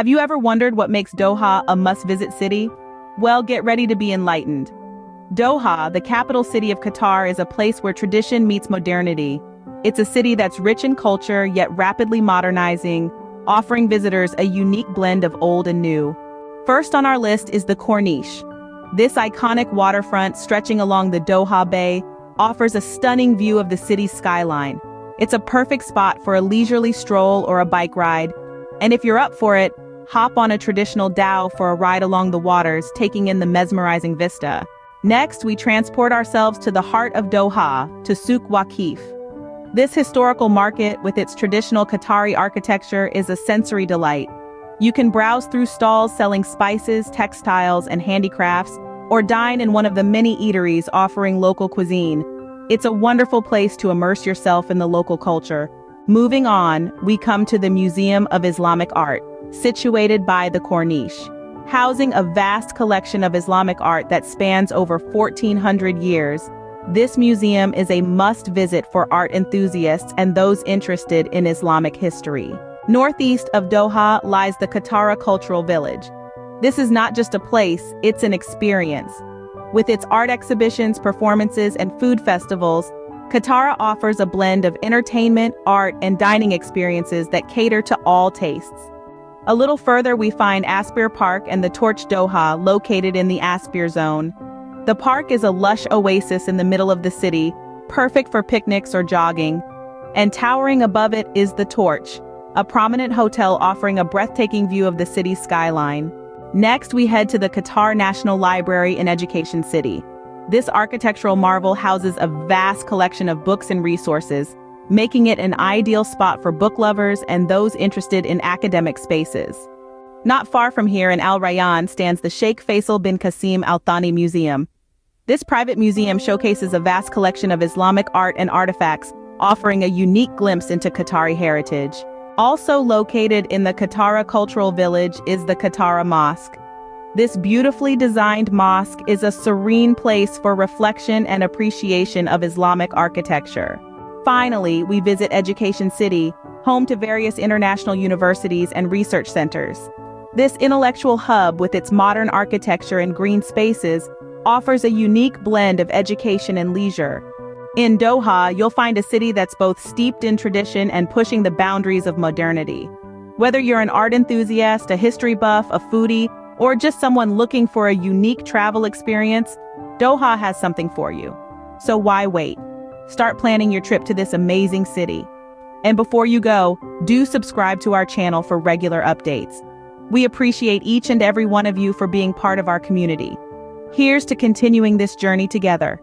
Have you ever wondered what makes Doha a must-visit city? Well, get ready to be enlightened. Doha, the capital city of Qatar, is a place where tradition meets modernity. It's a city that's rich in culture, yet rapidly modernizing, offering visitors a unique blend of old and new. First on our list is the Corniche. This iconic waterfront stretching along the Doha Bay offers a stunning view of the city's skyline. It's a perfect spot for a leisurely stroll or a bike ride, and if you're up for it, hop on a traditional dhow for a ride along the waters, taking in the mesmerizing vista. Next, we transport ourselves to the heart of Doha, to Souq Waqif. This historical market, with its traditional Qatari architecture, is a sensory delight. You can browse through stalls selling spices, textiles, and handicrafts, or dine in one of the many eateries offering local cuisine. It's a wonderful place to immerse yourself in the local culture. Moving on, we come to the Museum of Islamic Art, situated by the Corniche. Housing a vast collection of Islamic art that spans over 1,400 years, this museum is a must-visit for art enthusiasts and those interested in Islamic history. Northeast of Doha lies the Katara Cultural Village. This is not just a place, it's an experience. With its art exhibitions, performances, and food festivals, Katara offers a blend of entertainment, art, and dining experiences that cater to all tastes. A little further we find Aspire Park and the Torch Doha located in the Aspire Zone. The park is a lush oasis in the middle of the city, perfect for picnics or jogging. And towering above it is the Torch, a prominent hotel offering a breathtaking view of the city's skyline. Next, we head to the Qatar National Library in Education City. This architectural marvel houses a vast collection of books and resources, making it an ideal spot for book lovers and those interested in academic spaces. Not far from here in Al Rayyan stands the Sheikh Faisal bin Qasim Al Thani Museum. This private museum showcases a vast collection of Islamic art and artifacts, offering a unique glimpse into Qatari heritage. Also located in the Katara Cultural Village is the Katara Mosque. This beautifully designed mosque is a serene place for reflection and appreciation of Islamic architecture. Finally, we visit Education City, home to various international universities and research centers. This intellectual hub with its modern architecture and green spaces offers a unique blend of education and leisure. In Doha, you'll find a city that's both steeped in tradition and pushing the boundaries of modernity. Whether you're an art enthusiast, a history buff, a foodie, or just someone looking for a unique travel experience, Doha has something for you. So why wait? Start planning your trip to this amazing city. And before you go, do subscribe to our channel for regular updates. We appreciate each and every one of you for being part of our community. Here's to continuing this journey together.